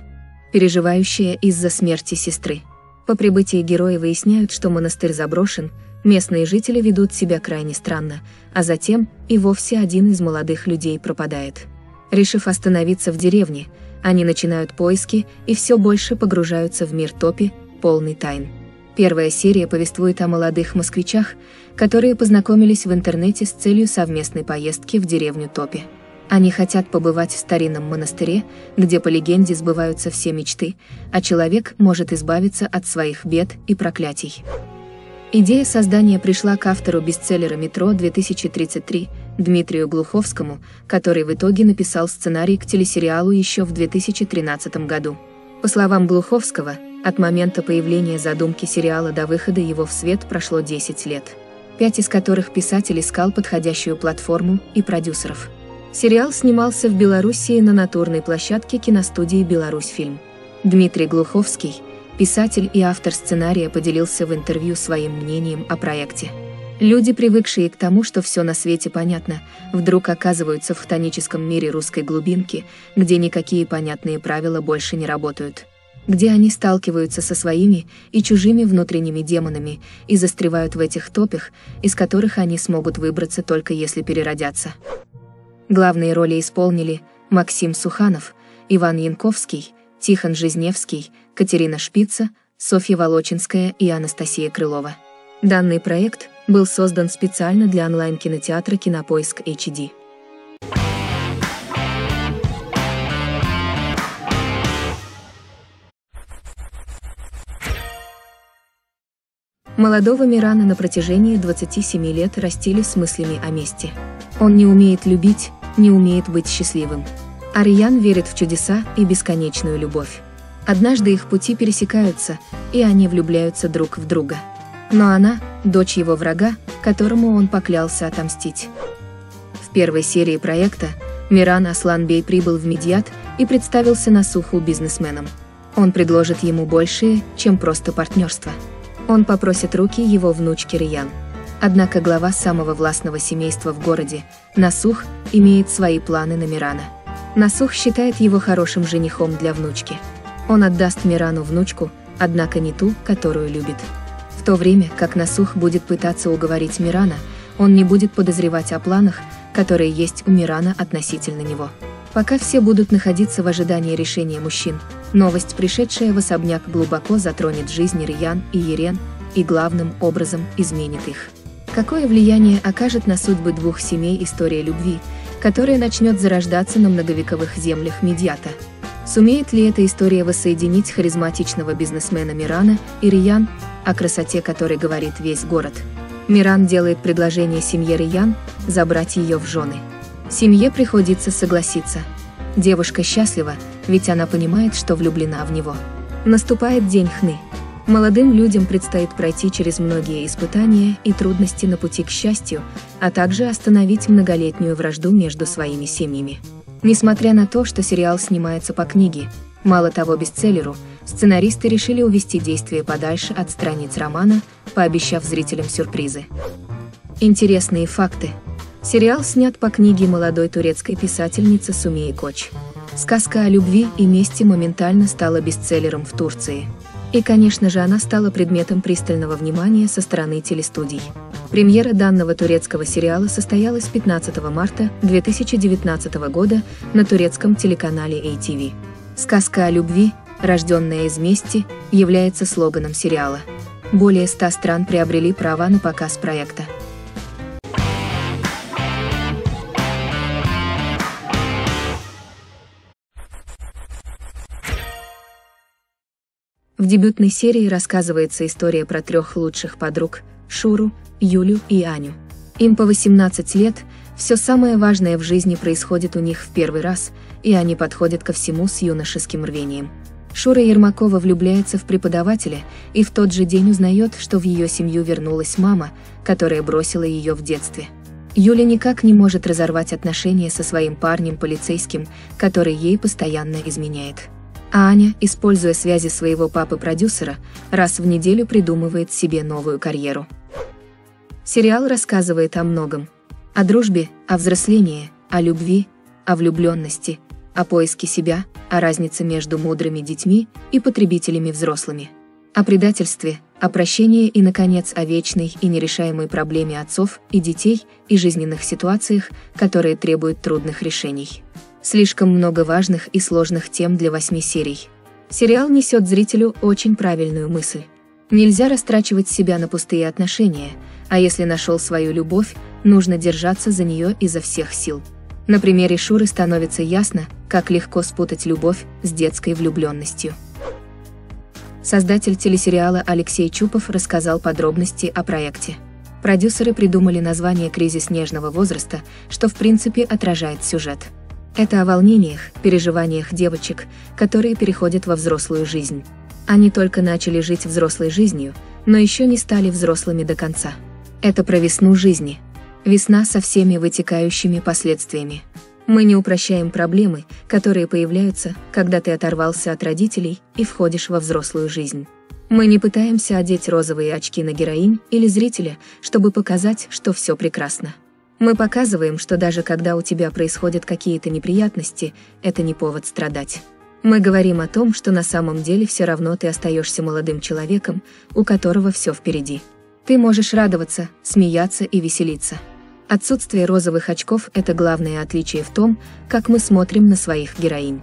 [SPEAKER 1] переживающая из-за смерти сестры. По прибытии герои выясняют, что монастырь заброшен, местные жители ведут себя крайне странно, а затем и вовсе один из молодых людей пропадает. Решив остановиться в деревне, они начинают поиски и все больше погружаются в мир топи, полный тайн. Первая серия повествует о молодых москвичах, которые познакомились в интернете с целью совместной поездки в деревню Топи. Они хотят побывать в старинном монастыре, где по легенде сбываются все мечты, а человек может избавиться от своих бед и проклятий. Идея создания пришла к автору бестселлера «Метро 2033» Дмитрию Глуховскому, который в итоге написал сценарий к телесериалу еще в 2013 году. По словам Глуховского, от момента появления задумки сериала до выхода его в свет прошло 10 лет. Пять из которых писатель искал подходящую платформу и продюсеров. Сериал снимался в Белоруссии на натурной площадке киностудии «Беларусьфильм». Дмитрий Глуховский – Писатель и автор сценария поделился в интервью своим мнением о проекте. Люди, привыкшие к тому, что все на свете понятно, вдруг оказываются в хтоническом мире русской глубинки, где никакие понятные правила больше не работают где они сталкиваются со своими и чужими внутренними демонами и застревают в этих топях, из которых они смогут выбраться только если переродятся. Главные роли исполнили Максим Суханов, Иван Янковский, Тихон Жизневский, Катерина Шпица, Софья Волочинская и Анастасия Крылова. Данный проект был создан специально для онлайн-кинотеатра «Кинопоиск HD». Молодого Мирана на протяжении 27 лет растили с мыслями о мести. Он не умеет любить, не умеет быть счастливым. Ариан верит в чудеса и бесконечную любовь. Однажды их пути пересекаются, и они влюбляются друг в друга. Но она – дочь его врага, которому он поклялся отомстить. В первой серии проекта Миран Асланбей прибыл в Медиат и представился на суху бизнесменом. Он предложит ему большее, чем просто партнерство – он попросит руки его внучки Риян. Однако глава самого властного семейства в городе, Насух, имеет свои планы на Мирана. Насух считает его хорошим женихом для внучки. Он отдаст Мирану внучку, однако не ту, которую любит. В то время, как Насух будет пытаться уговорить Мирана, он не будет подозревать о планах, которые есть у Мирана относительно него. Пока все будут находиться в ожидании решения мужчин, новость, пришедшая в особняк, глубоко затронет жизни Риян и Ерен и главным образом изменит их. Какое влияние окажет на судьбы двух семей история любви, которая начнет зарождаться на многовековых землях Медиата? Сумеет ли эта история воссоединить харизматичного бизнесмена Мирана и Риян, о красоте которой говорит весь город? Миран делает предложение семье Риян забрать ее в жены. Семье приходится согласиться. Девушка счастлива, ведь она понимает, что влюблена в него. Наступает день хны. Молодым людям предстоит пройти через многие испытания и трудности на пути к счастью, а также остановить многолетнюю вражду между своими семьями. Несмотря на то, что сериал снимается по книге, мало того бестселлеру, сценаристы решили увести действие подальше от страниц романа, пообещав зрителям сюрпризы. Интересные факты – Сериал снят по книге молодой турецкой писательницы Сумеи Коч. Сказка о любви и мести моментально стала бестселлером в Турции. И, конечно же, она стала предметом пристального внимания со стороны телестудий. Премьера данного турецкого сериала состоялась 15 марта 2019 года на турецком телеканале ATV. «Сказка о любви, рожденная из мести», является слоганом сериала. Более 100 стран приобрели права на показ проекта. В дебютной серии рассказывается история про трех лучших подруг – Шуру, Юлю и Аню. Им по 18 лет, все самое важное в жизни происходит у них в первый раз, и они подходят ко всему с юношеским рвением. Шура Ермакова влюбляется в преподавателя и в тот же день узнает, что в ее семью вернулась мама, которая бросила ее в детстве. Юля никак не может разорвать отношения со своим парнем-полицейским, который ей постоянно изменяет. А Аня, используя связи своего папы-продюсера, раз в неделю придумывает себе новую карьеру. Сериал рассказывает о многом. О дружбе, о взрослении, о любви, о влюбленности, о поиске себя, о разнице между мудрыми детьми и потребителями взрослыми. О предательстве, о прощении и, наконец, о вечной и нерешаемой проблеме отцов и детей и жизненных ситуациях, которые требуют трудных решений. Слишком много важных и сложных тем для восьми серий. Сериал несет зрителю очень правильную мысль. Нельзя растрачивать себя на пустые отношения, а если нашел свою любовь, нужно держаться за нее изо всех сил. На примере Шуры становится ясно, как легко спутать любовь с детской влюбленностью. Создатель телесериала Алексей Чупов рассказал подробности о проекте. Продюсеры придумали название «Кризис нежного возраста», что в принципе отражает сюжет. Это о волнениях, переживаниях девочек, которые переходят во взрослую жизнь. Они только начали жить взрослой жизнью, но еще не стали взрослыми до конца. Это про весну жизни. Весна со всеми вытекающими последствиями. Мы не упрощаем проблемы, которые появляются, когда ты оторвался от родителей и входишь во взрослую жизнь. Мы не пытаемся одеть розовые очки на героинь или зрителя, чтобы показать, что все прекрасно. Мы показываем, что даже когда у тебя происходят какие-то неприятности, это не повод страдать. Мы говорим о том, что на самом деле все равно ты остаешься молодым человеком, у которого все впереди. Ты можешь радоваться, смеяться и веселиться. Отсутствие розовых очков – это главное отличие в том, как мы смотрим на своих героинь.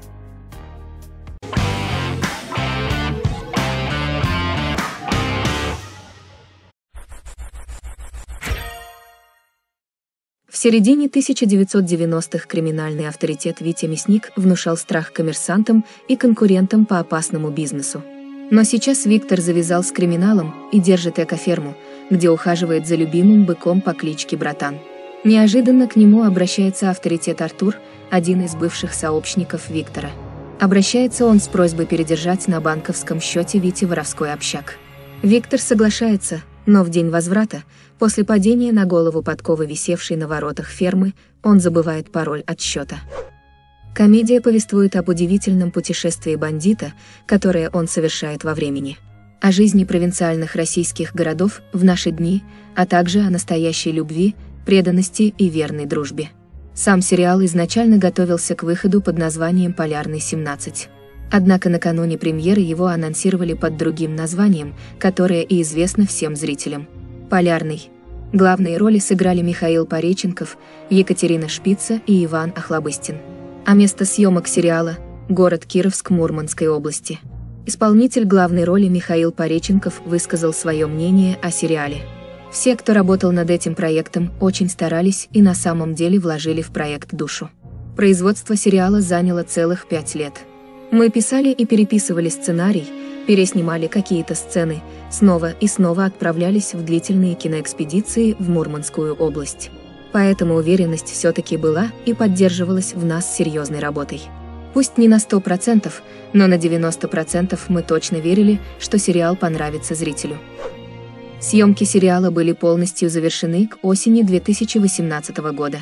[SPEAKER 1] Середине 1990-х криминальный авторитет Витя Мясник внушал страх коммерсантам и конкурентам по опасному бизнесу. Но сейчас Виктор завязал с криминалом и держит экоферму, где ухаживает за любимым быком по кличке Братан. Неожиданно к нему обращается авторитет Артур, один из бывших сообщников Виктора. Обращается он с просьбой передержать на банковском счете Вите воровской общак. Виктор соглашается, но в день возврата, после падения на голову подковы, висевшей на воротах фермы, он забывает пароль от счета. Комедия повествует об удивительном путешествии бандита, которое он совершает во времени. О жизни провинциальных российских городов в наши дни, а также о настоящей любви, преданности и верной дружбе. Сам сериал изначально готовился к выходу под названием «Полярный 17». Однако накануне премьеры его анонсировали под другим названием, которое и известно всем зрителям. «Полярный». Главные роли сыграли Михаил Пореченков, Екатерина Шпица и Иван Охлобыстин. А место съемок сериала – город Кировск Мурманской области. Исполнитель главной роли Михаил Пореченков высказал свое мнение о сериале. Все, кто работал над этим проектом, очень старались и на самом деле вложили в проект душу. Производство сериала заняло целых пять лет – мы писали и переписывали сценарий, переснимали какие-то сцены, снова и снова отправлялись в длительные киноэкспедиции в Мурманскую область. Поэтому уверенность все-таки была и поддерживалась в нас серьезной работой. Пусть не на 100%, но на 90% мы точно верили, что сериал понравится зрителю. Съемки сериала были полностью завершены к осени 2018 года.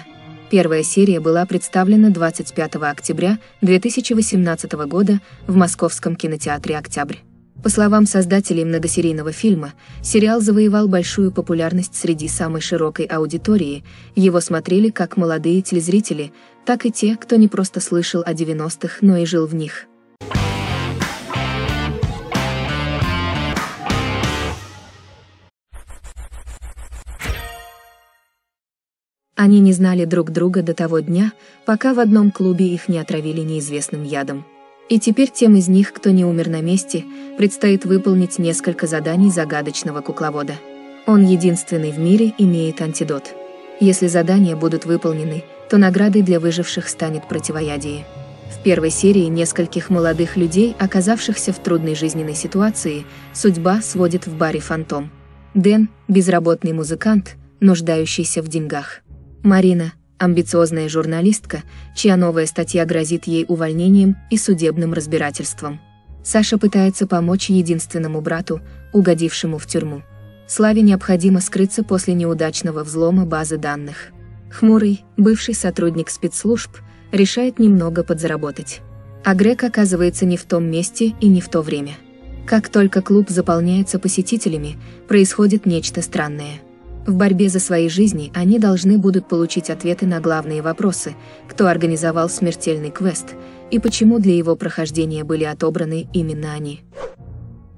[SPEAKER 1] Первая серия была представлена 25 октября 2018 года в Московском кинотеатре «Октябрь». По словам создателей многосерийного фильма, сериал завоевал большую популярность среди самой широкой аудитории, его смотрели как молодые телезрители, так и те, кто не просто слышал о 90-х, но и жил в них. Они не знали друг друга до того дня, пока в одном клубе их не отравили неизвестным ядом. И теперь тем из них, кто не умер на месте, предстоит выполнить несколько заданий загадочного кукловода. Он единственный в мире имеет антидот. Если задания будут выполнены, то наградой для выживших станет противоядие. В первой серии нескольких молодых людей, оказавшихся в трудной жизненной ситуации, судьба сводит в баре «Фантом». Дэн – безработный музыкант, нуждающийся в деньгах. Марина – амбициозная журналистка, чья новая статья грозит ей увольнением и судебным разбирательством. Саша пытается помочь единственному брату, угодившему в тюрьму. Славе необходимо скрыться после неудачного взлома базы данных. Хмурый, бывший сотрудник спецслужб, решает немного подзаработать. А Грег оказывается не в том месте и не в то время. Как только клуб заполняется посетителями, происходит нечто странное – в борьбе за свои жизни они должны будут получить ответы на главные вопросы, кто организовал смертельный квест и почему для его прохождения были отобраны именно они.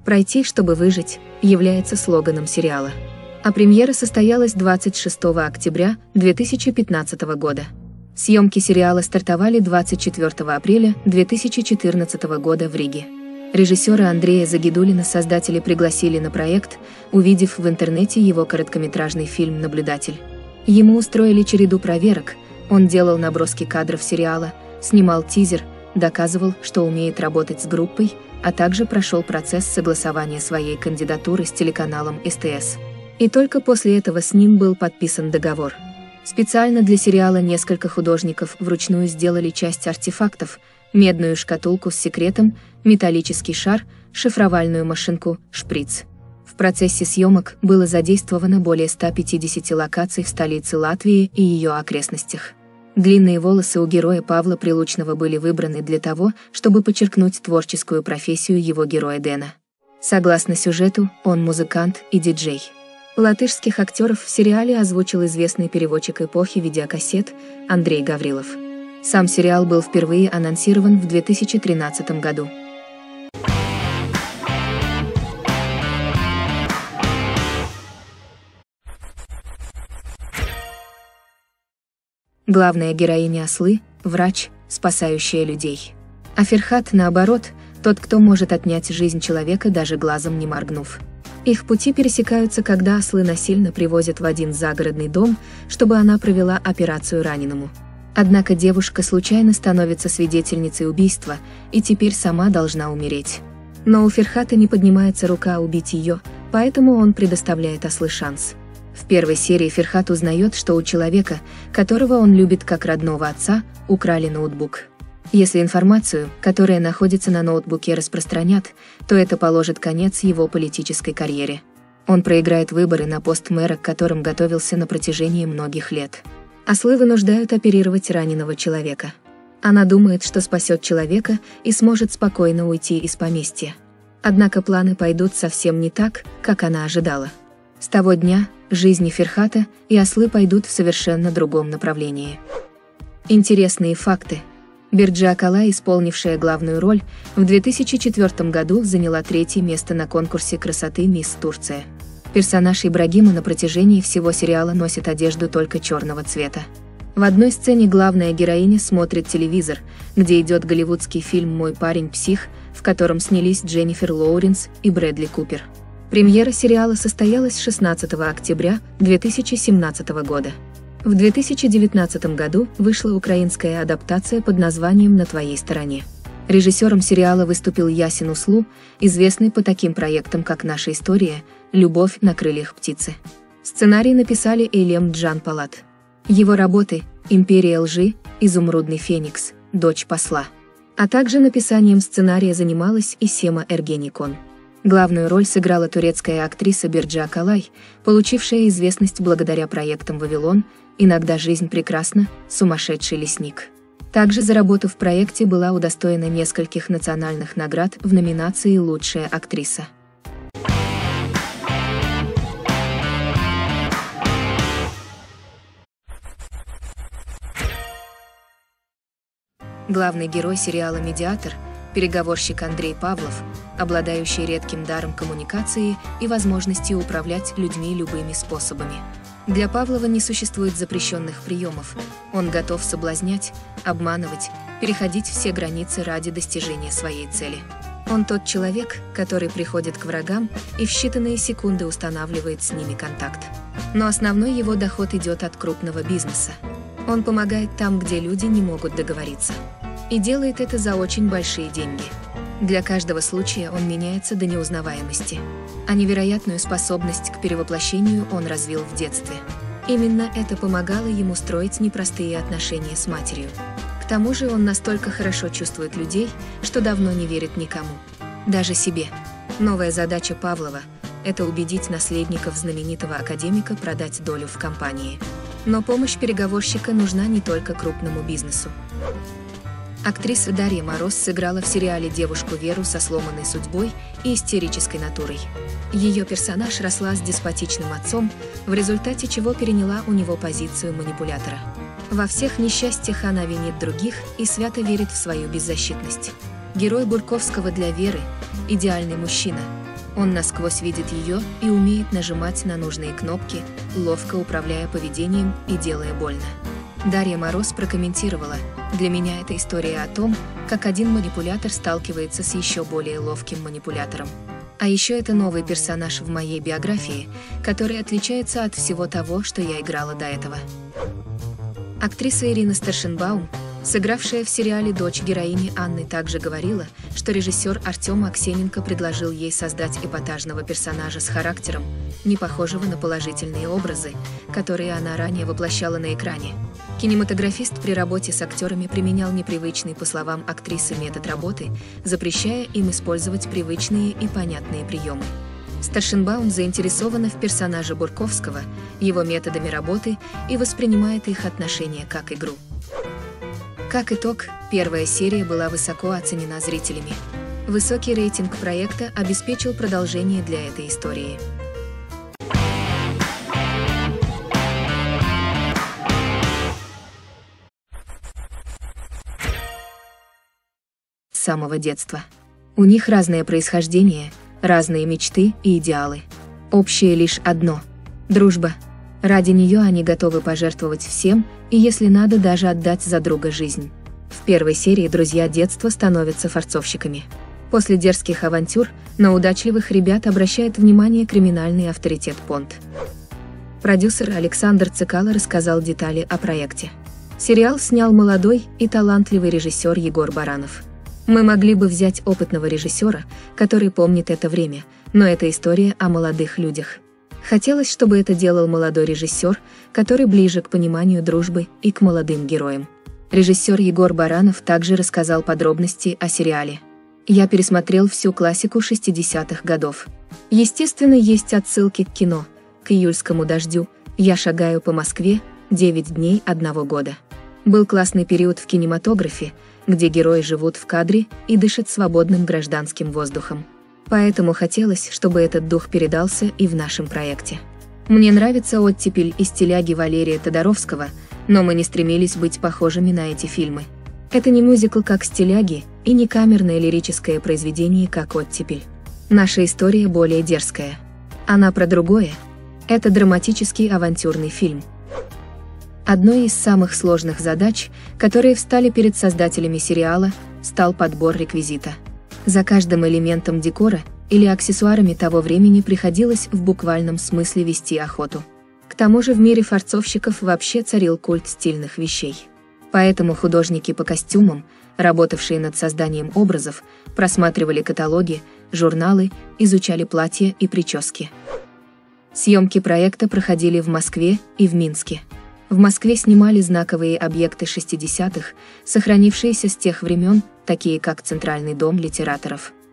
[SPEAKER 1] «Пройти, чтобы выжить» является слоганом сериала. А премьера состоялась 26 октября 2015 года. Съемки сериала стартовали 24 апреля 2014 года в Риге. Режиссера Андрея Загидулина создатели пригласили на проект, увидев в интернете его короткометражный фильм «Наблюдатель». Ему устроили череду проверок, он делал наброски кадров сериала, снимал тизер, доказывал, что умеет работать с группой, а также прошел процесс согласования своей кандидатуры с телеканалом СТС. И только после этого с ним был подписан договор. Специально для сериала несколько художников вручную сделали часть артефактов – медную шкатулку с секретом, металлический шар, шифровальную машинку, шприц. В процессе съемок было задействовано более 150 локаций в столице Латвии и ее окрестностях. Длинные волосы у героя Павла Прилучного были выбраны для того, чтобы подчеркнуть творческую профессию его героя Дэна. Согласно сюжету, он музыкант и диджей. Латышских актеров в сериале озвучил известный переводчик эпохи видеокассет Андрей Гаврилов. Сам сериал был впервые анонсирован в 2013 году. Главная героиня ослы – врач, спасающая людей. А Ферхат, наоборот, тот, кто может отнять жизнь человека, даже глазом не моргнув. Их пути пересекаются, когда ослы насильно привозят в один загородный дом, чтобы она провела операцию раненому. Однако девушка случайно становится свидетельницей убийства и теперь сама должна умереть. Но у Ферхата не поднимается рука убить ее, поэтому он предоставляет ослы шанс – в первой серии Ферхат узнает, что у человека, которого он любит как родного отца, украли ноутбук. Если информацию, которая находится на ноутбуке, распространят, то это положит конец его политической карьере. Он проиграет выборы на пост мэра, к которым готовился на протяжении многих лет. Ослы вынуждают оперировать раненого человека. Она думает, что спасет человека и сможет спокойно уйти из поместья. Однако планы пойдут совсем не так, как она ожидала. С того дня жизни Ферхата и ослы пойдут в совершенно другом направлении. Интересные факты. Бирджа Акала, исполнившая главную роль, в 2004 году заняла третье место на конкурсе красоты «Мисс Турция». Персонаж Ибрагима на протяжении всего сериала носит одежду только черного цвета. В одной сцене главная героиня смотрит телевизор, где идет голливудский фильм «Мой парень псих», в котором снялись Дженнифер Лоуренс и Брэдли Купер. Премьера сериала состоялась 16 октября 2017 года. В 2019 году вышла украинская адаптация под названием «На твоей стороне». Режиссером сериала выступил Ясин Услу, известный по таким проектам, как «Наша история», «Любовь на крыльях птицы». Сценарий написали Эйлем Джан Палат. Его работы «Империя лжи», «Изумрудный феникс», «Дочь посла». А также написанием сценария занималась и Сема Эргеникон. Главную роль сыграла турецкая актриса Бирджа Акалай, получившая известность благодаря проектам «Вавилон», «Иногда жизнь прекрасна», «Сумасшедший лесник». Также за работу в проекте была удостоена нескольких национальных наград в номинации «Лучшая актриса». Главный герой сериала «Медиатор» переговорщик Андрей Павлов, обладающий редким даром коммуникации и возможностью управлять людьми любыми способами. Для Павлова не существует запрещенных приемов. Он готов соблазнять, обманывать, переходить все границы ради достижения своей цели. Он тот человек, который приходит к врагам и в считанные секунды устанавливает с ними контакт. Но основной его доход идет от крупного бизнеса. Он помогает там, где люди не могут договориться. И делает это за очень большие деньги. Для каждого случая он меняется до неузнаваемости. А невероятную способность к перевоплощению он развил в детстве. Именно это помогало ему строить непростые отношения с матерью. К тому же он настолько хорошо чувствует людей, что давно не верит никому. Даже себе. Новая задача Павлова – это убедить наследников знаменитого академика продать долю в компании. Но помощь переговорщика нужна не только крупному бизнесу. Актриса Дарья Мороз сыграла в сериале девушку Веру со сломанной судьбой и истерической натурой. Ее персонаж росла с деспотичным отцом, в результате чего переняла у него позицию манипулятора. Во всех несчастьях она винит других и свято верит в свою беззащитность. Герой Бурковского для Веры – идеальный мужчина. Он насквозь видит ее и умеет нажимать на нужные кнопки, ловко управляя поведением и делая больно. Дарья Мороз прокомментировала – для меня это история о том, как один манипулятор сталкивается с еще более ловким манипулятором. А еще это новый персонаж в моей биографии, который отличается от всего того, что я играла до этого. Актриса Ирина Старшинбаум Сыгравшая в сериале дочь героини Анны также говорила, что режиссер Артем Аксененко предложил ей создать эпатажного персонажа с характером, не похожего на положительные образы, которые она ранее воплощала на экране. Кинематографист при работе с актерами применял непривычный, по словам актрисы, метод работы, запрещая им использовать привычные и понятные приемы. Старшинбаум заинтересована в персонаже Бурковского, его методами работы и воспринимает их отношения как игру. Как итог, первая серия была высоко оценена зрителями. Высокий рейтинг проекта обеспечил продолжение для этой истории. С самого детства. У них разное происхождение, разные мечты и идеалы. Общее лишь одно – дружба – Ради нее они готовы пожертвовать всем, и если надо, даже отдать за друга жизнь. В первой серии друзья детства становятся форцовщиками. После дерзких авантюр на удачливых ребят обращает внимание криминальный авторитет Понт. Продюсер Александр Цикало рассказал детали о проекте. Сериал снял молодой и талантливый режиссер Егор Баранов. Мы могли бы взять опытного режиссера, который помнит это время, но это история о молодых людях. Хотелось, чтобы это делал молодой режиссер, который ближе к пониманию дружбы и к молодым героям. Режиссер Егор Баранов также рассказал подробности о сериале. Я пересмотрел всю классику 60-х годов. Естественно, есть отсылки к кино, к июльскому дождю, я шагаю по Москве, 9 дней одного года. Был классный период в кинематографе, где герои живут в кадре и дышат свободным гражданским воздухом. Поэтому хотелось, чтобы этот дух передался и в нашем проекте. Мне нравится оттепель из теляги Валерия Тодоровского, но мы не стремились быть похожими на эти фильмы. Это не мюзикл как стиляги и не камерное лирическое произведение как оттепель. Наша история более дерзкая. Она про другое. Это драматический авантюрный фильм. Одной из самых сложных задач, которые встали перед создателями сериала, стал подбор реквизита – за каждым элементом декора или аксессуарами того времени приходилось в буквальном смысле вести охоту. К тому же в мире фарцовщиков вообще царил культ стильных вещей. Поэтому художники по костюмам, работавшие над созданием образов, просматривали каталоги, журналы, изучали платья и прически. Съемки проекта проходили в Москве и в Минске. В Москве снимали знаковые объекты 60-х, сохранившиеся с тех времен, такие как Центральный дом литераторов –